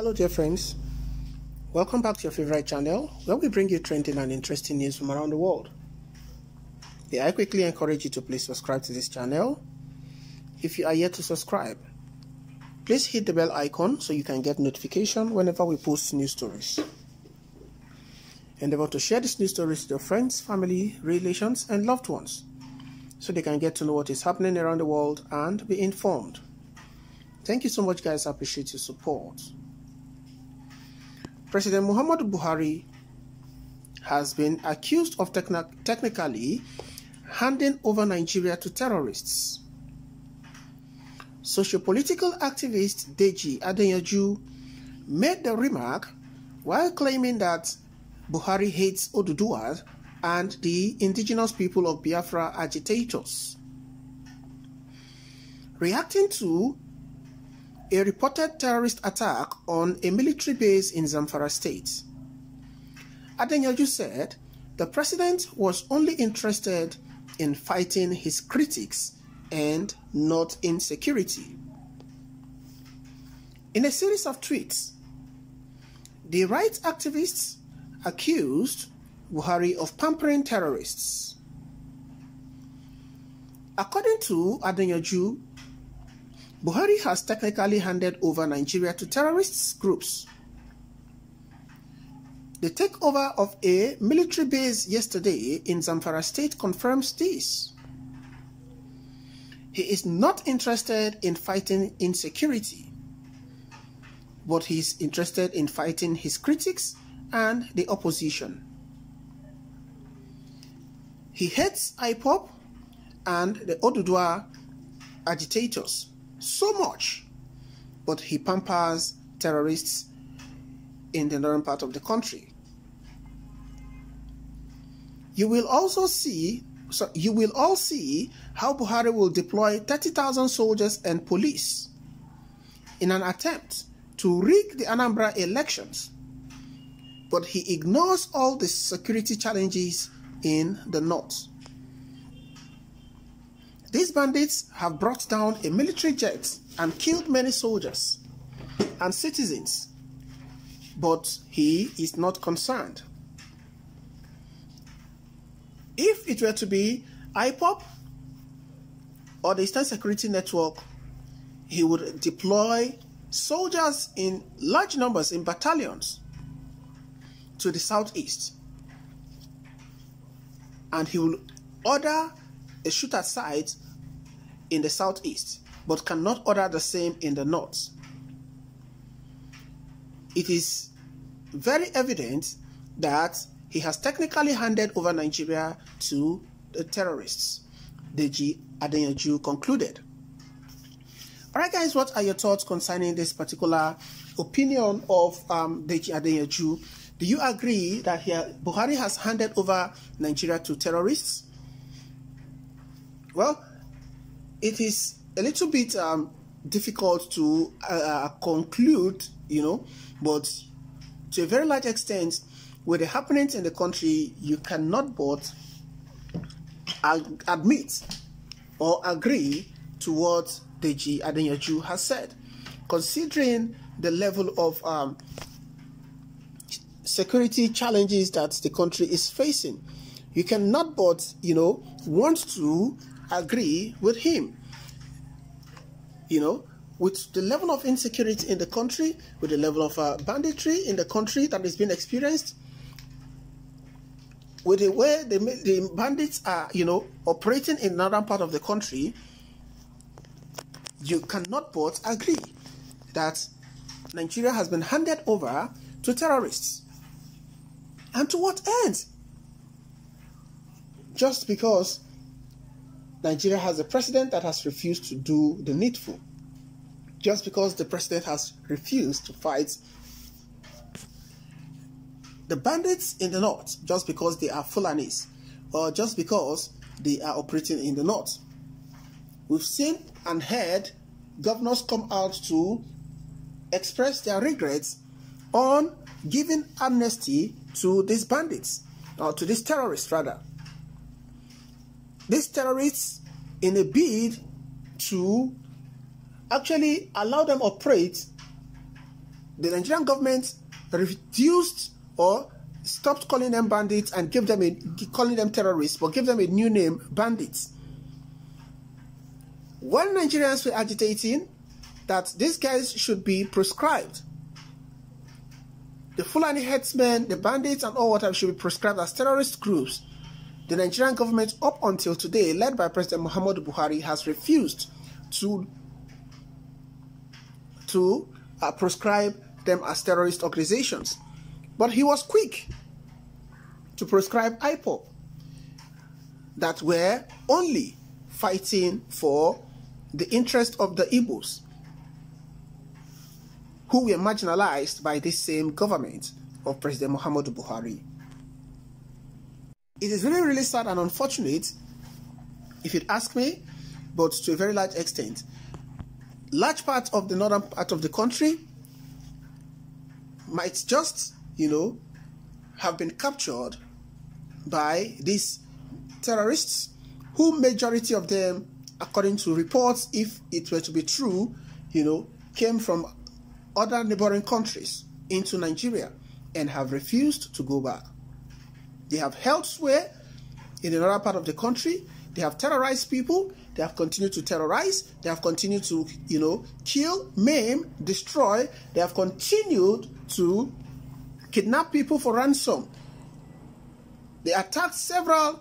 Hello, dear friends. Welcome back to your favorite channel where we bring you trending and interesting news from around the world. May I quickly encourage you to please subscribe to this channel. If you are yet to subscribe, please hit the bell icon so you can get notification whenever we post new stories. Endeavor to share these news stories with your friends, family, relations, and loved ones so they can get to know what is happening around the world and be informed. Thank you so much, guys. I appreciate your support. President Muhammadu Buhari has been accused of techni technically handing over Nigeria to terrorists. Sociopolitical activist Deji Adeyanju made the remark while claiming that Buhari hates Oduduwa and the indigenous people of Biafra agitators. Reacting to a reported terrorist attack on a military base in Zamfara state. Adeyanju said the president was only interested in fighting his critics and not in security. In a series of tweets, the right activists accused Buhari of pampering terrorists. According to Adeyanju, Buhari has technically handed over Nigeria to terrorist groups. The takeover of a military base yesterday in Zamfara state confirms this. He is not interested in fighting insecurity, but he is interested in fighting his critics and the opposition. He hates IPOB and the Oduduwa agitators so much, but he pampers terrorists in the northern part of the country. You will also see, so you will all see how Buhari will deploy 30,000 soldiers and police in an attempt to rig the Anambra elections. But he ignores all the security challenges in the north. These bandits have brought down a military jet and killed many soldiers and citizens, but he is not concerned. If it were to be IPOB or the Eastern Security Network, he would deploy soldiers in large numbers in battalions to the southeast and he will order a shoot at sight in the southeast, but cannot order the same in the north. It is very evident that he has technically handed over Nigeria to the terrorists, Deji Adeyanju concluded. Alright guys, what are your thoughts concerning this particular opinion of um, Deji Adeyanju? Do you agree that here Buhari has handed over Nigeria to terrorists? Well, it is a little bit um, difficult to uh, uh, conclude, you know, but to a very large extent, with the happenings in the country, you cannot but admit or agree to what Deji Adeyanju has said, considering the level of um, security challenges that the country is facing. You cannot but, you know, want to agree with him. You know, with the level of insecurity in the country, with the level of uh, banditry in the country that is being experienced, with the way the, the bandits are, you know, operating in another part of the country, you cannot but agree that Nigeria has been handed over to terrorists. And to what end? Just because Nigeria has a president that has refused to do the needful. Just because the president has refused to fight the bandits in the north, just because they are Fulanis, or just because they are operating in the north. We've seen and heard governors come out to express their regrets on giving amnesty to these bandits, or to these terrorists rather. These terrorists, in a bid to actually allow them operate the Nigerian government reduced or stopped calling them bandits and gave them a calling them terrorists, but gave them a new name, bandits. When Nigerians were agitating that these guys should be proscribed, the Fulani headsmen, the bandits, and all whatever should be prescribed as terrorist groups. The Nigerian government, up until today, led by President Muhammadu Buhari, has refused to to uh, prescribe them as terrorist organizations. But he was quick to prescribe IPOB that were only fighting for the interest of the Igbos who were marginalized by this same government of President Muhammadu Buhari. It is really, really sad and unfortunate, if you'd ask me, but to a very large extent. Large part of the northern part of the country might just, you know, have been captured by these terrorists, who majority of them, according to reports, if it were to be true, you know, came from other neighboring countries into Nigeria and have refused to go back. They have held sway in another part of the country. They have terrorized people. They have continued to terrorize. They have continued to, you know, kill, maim, destroy. They have continued to kidnap people for ransom. They attacked several,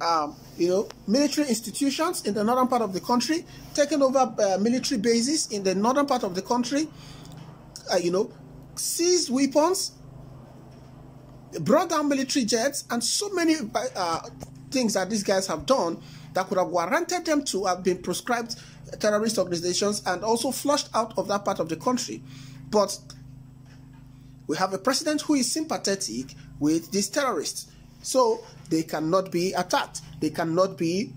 um, you know, military institutions in the northern part of the country, taken over uh, military bases in the northern part of the country, uh, you know, seized weapons, brought down military jets, and so many uh, things that these guys have done that could have warranted them to have been proscribed terrorist organizations and also flushed out of that part of the country. But we have a president who is sympathetic with these terrorists. So they cannot be attacked. They cannot be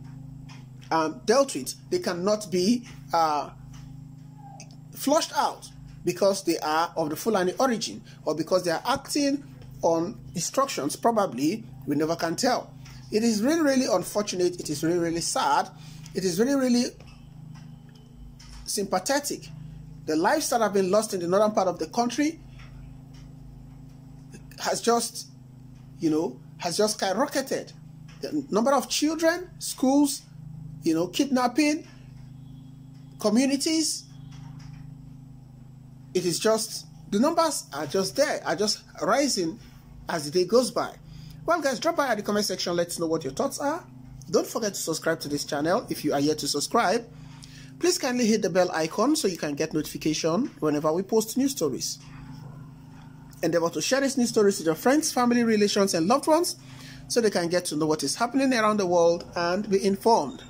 um, dealt with. They cannot be uh, flushed out because they are of the Fulani origin or because they are acting on instructions, probably, we never can tell. It is really, really unfortunate. It is really, really sad. It is really, really sympathetic. The lives that have been lost in the northern part of the country has just, you know, has just skyrocketed. The number of children, schools, you know, kidnapping, communities, it is just, the numbers are just there, are just rising as the day goes by. Well, guys, drop by at the comment section. Let us know what your thoughts are. Don't forget to subscribe to this channel if you are yet to subscribe. Please kindly hit the bell icon so you can get notification whenever we post new stories. Endeavor to share these news stories with your friends, family, relations, and loved ones so they can get to know what is happening around the world and be informed.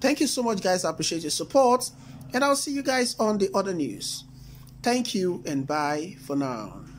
Thank you so much, guys. I appreciate your support, and I'll see you guys on the other news. Thank you, and bye for now.